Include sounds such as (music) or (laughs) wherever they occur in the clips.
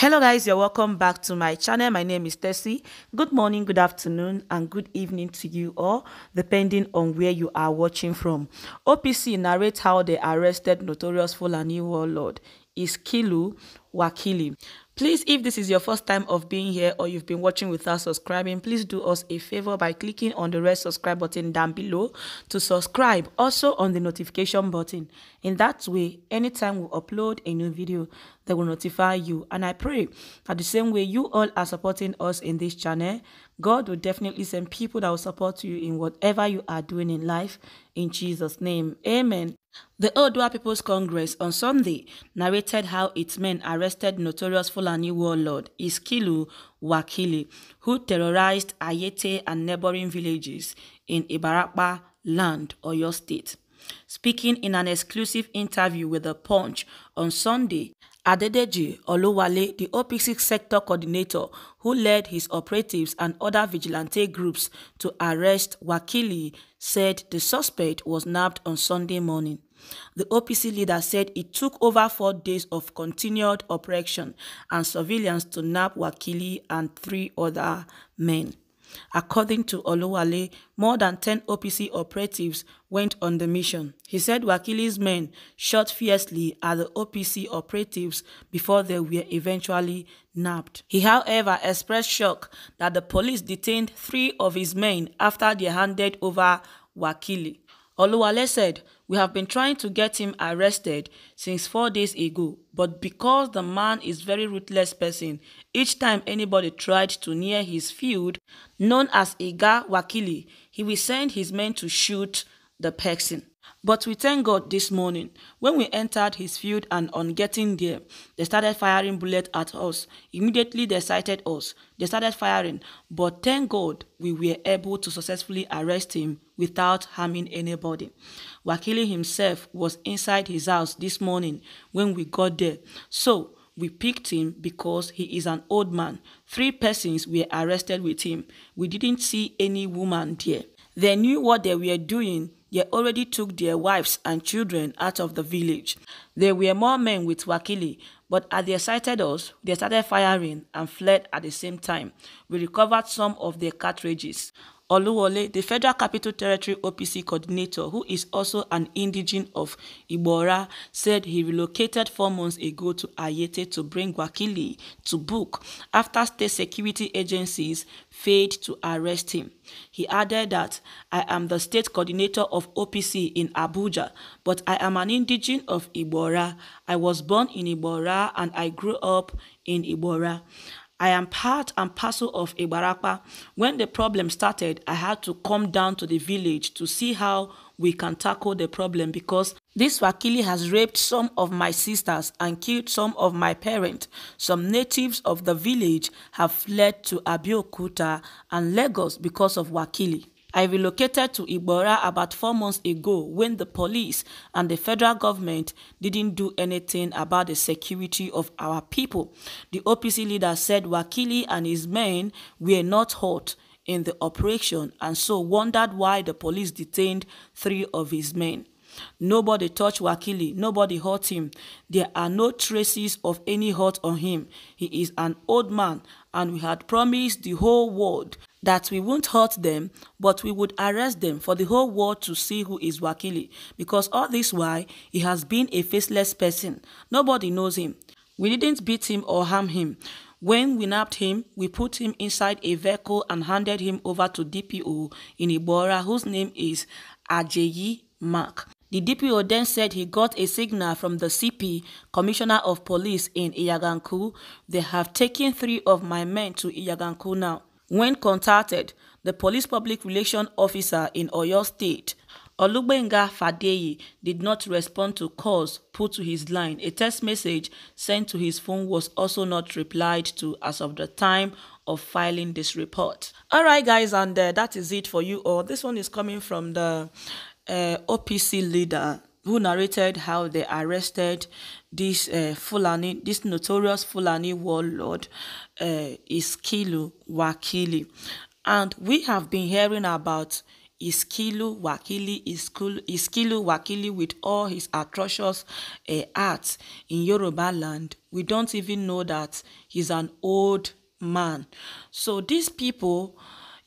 hello guys. You're welcome back to my channel. My name is Tessie. Good morning good afternoon and good evening to you all depending on where you are watching from. OPC narrates how they arrested notorious Fulani warlord Iskilu Wakili Please, if this is your first time of being here or you've been watching without subscribing, please do us a favor by clicking on the red subscribe button down below to subscribe. Also on the notification button. In that way, anytime we upload a new video, they will notify you. And I pray that the same way you all are supporting us in this channel, God will definitely send people that will support you in whatever you are doing in life. In Jesus' name, amen. The Odua People's Congress on Sunday narrated how its men arrested notorious Fulani warlord Iskilu Wakili, who terrorized Ayete and neighboring villages in Ibarapa land, Oyo State. Speaking in an exclusive interview with The Punch on Sunday, Adedeji Oluwole, the OPC sector coordinator who led his operatives and other vigilante groups to arrest Wakili, said the suspect was nabbed on Sunday morning. The OPC leader said it took over four days of continued operation and surveillance to nab Wakili and three other men. According to Oluwole, more than 10 OPC operatives went on the mission. He said Wakili's men shot fiercely at the OPC operatives before they were eventually nabbed. He, however, expressed shock that the police detained three of his men after they handed over Wakili. Oluwale said, We have been trying to get him arrested since four days ago, but because the man is very ruthless person, each time anybody tried to near his field, known as Iga Wakili, he will send his men to shoot the person. But we thank God this morning. When we entered his field and on getting there, they started firing bullets at us. Immediately they sighted us. They started firing. But thank God we were able to successfully arrest him without harming anybody. Wakili himself was inside his house this morning when we got there. So we picked him because he is an old man. Three persons were arrested with him. We didn't see any woman there. They knew what they were doing they already took their wives and children out of the village. There were more men with Wakili, but as they sighted us, they started firing and fled at the same time. We recovered some of their cartridges. Oluwole, the Federal Capital Territory OPC coordinator, who is also an indigene of Ibora, said he relocated four months ago to Ayete to bring Wakili to book after state security agencies failed to arrest him. He added that, I am the state coordinator of OPC in Abuja, but I am an indigene of Ibora. I was born in Ibora and I grew up in Ibora. I am part and parcel of Ibarapa. When the problem started, I had to come down to the village to see how we can tackle the problem because this Wakili has raped some of my sisters and killed some of my parents. Some natives of the village have fled to Abeokuta and Lagos because of Wakili. I relocated to Igbo-Ora about four months ago when the police and the federal government didn't do anything about the security of our people. The OPC leader said Wakili and his men were not hurt in the operation and so wondered why the police detained three of his men. Nobody touched Wakili, nobody hurt him. There are no traces of any hurt on him. He is an old man and we had promised the whole world that we won't hurt them, but we would arrest them for the whole world to see who is Wakili. Because all this while, he has been a faceless person. Nobody knows him. We didn't beat him or harm him. When we nabbed him, we put him inside a vehicle and handed him over to DPO in Igbo-Ora, whose name is Ajayi Mark. The DPO then said he got a signal from the CP, Commissioner of Police in Iyaganku. They have taken three of my men to Iyaganku now. When contacted, the police public relation officer in Oyo State, Olugbenga Fadeyi, did not respond to calls put to his line. A text message sent to his phone was also not replied to as of the time of filing this report. All right, guys, and uh, that is it for you all. This one is coming from the uh, OPC leader who narrated how they arrested this uh, Fulani, this notorious Fulani warlord, uh, Iskilu Wakili. And we have been hearing about Iskilu Wakili Iskilu Wakili with all his atrocious uh, acts in Yoruba land. We don't even know that he's an old man. So these people,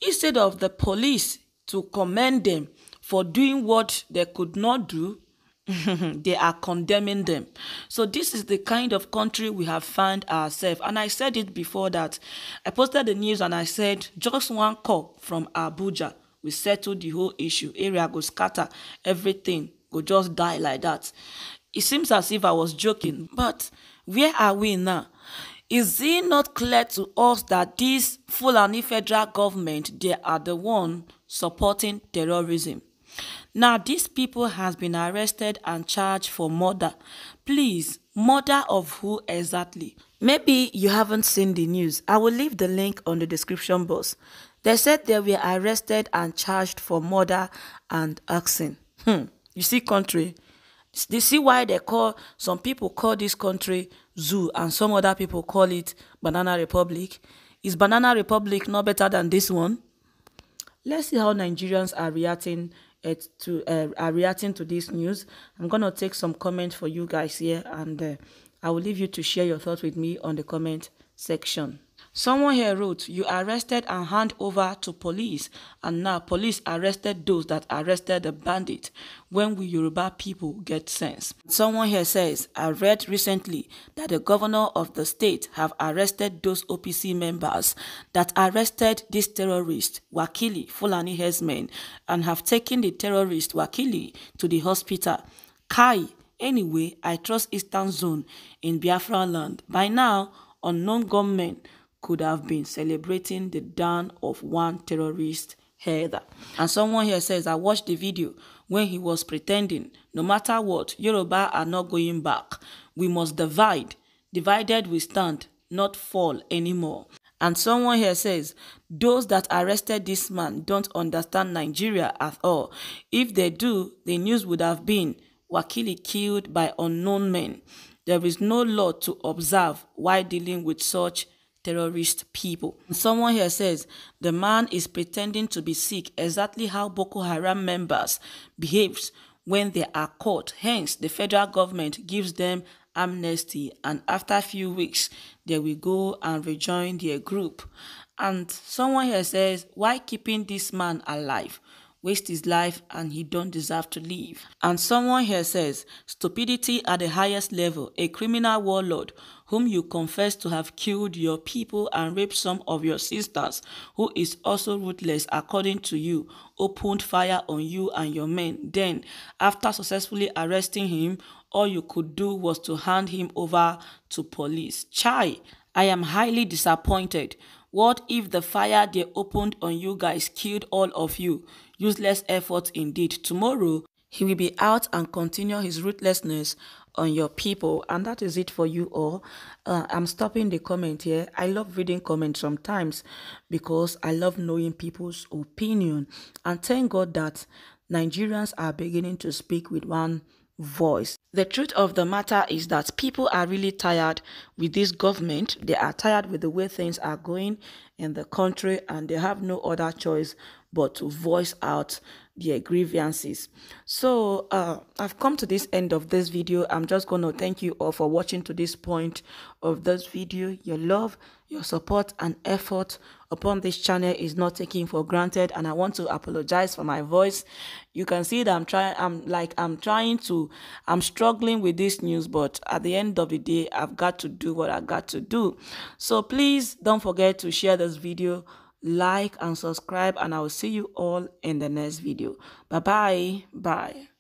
instead of the police to commend them for doing what they could not do, (laughs) they are condemning them. So this is the kind of country we have found ourselves. And I said it before that I posted the news and I said just one call from Abuja we settle the whole issue. Area go scatter, everything go just die like that. It seems as if I was joking, but where are we now? Is it not clear to us that this Fulani federal government, they are the one supporting terrorism? Now, these people has been arrested and charged for murder. Please, murder of who exactly? Maybe you haven't seen the news. I will leave the link on the description box. They said they were arrested and charged for murder and arson. Hmm. You see country? They see why they call, some people call this country zoo and some other people call it Banana Republic. Is Banana Republic not better than this one? Let's see how Nigerians are reacting it to uh, are reacting to this news. I'm gonna take some comments for you guys here, and uh, I will leave you to share your thoughts with me on the comment section. Someone here wrote, you arrested and hand over to police and now police arrested those that arrested the bandit. When will Yoruba people get sense? Someone here says, I read recently that the governor of the state have arrested those OPC members that arrested this terrorist, Wakili, Fulani herdsmen, and have taken the terrorist, Wakili, to the hospital. Kai, anyway, I trust Eastern Zone in Biafra land. By now, unknown gunmen could have been celebrating the down of one terrorist header. And someone here says, I watched the video when he was pretending, no matter what, Yoruba are not going back. We must divide. Divided we stand, not fall anymore. And someone here says, those that arrested this man don't understand Nigeria at all. If they do, the news would have been Wakili killed by unknown men. There is no law to observe while dealing with such terrorist people. Someone here says the man is pretending to be sick, exactly how Boko Haram members behaves when they are caught. Hence, the federal government gives them amnesty and after a few weeks, they will go and rejoin their group. And someone here says, why keeping this man alive? Waste his life and he don't deserve to live. And someone here says, stupidity at the highest level, a criminal warlord whom you confess to have killed your people and raped some of your sisters, who is also ruthless according to you, opened fire on you and your men. Then, after successfully arresting him, all you could do was to hand him over to police. Chai, I am highly disappointed. What if the fire they opened on you guys killed all of you? Useless effort indeed. Tomorrow, he will be out and continue his ruthlessness on your people. And that is it for you all. Uh, I'm stopping the comment here. I love reading comments sometimes because I love knowing people's opinion. And thank God that Nigerians are beginning to speak with one voice. The truth of the matter is that people are really tired with this government. They are tired with the way things are going in the country and they have no other choice but to voice out their grievances. So uh, I've come to this end of this video. I'm just going to thank you all for watching to this point of this video. Your love, your support and effort upon this channel is not taken for granted and I want to apologize for my voice. You can see that I'm trying, I'm like, I'm trying to, I'm struggling with this news, but at the end of the day, I've got to do what I got to do. So please don't forget to share this video like and subscribe and i will see you all in the next video bye bye bye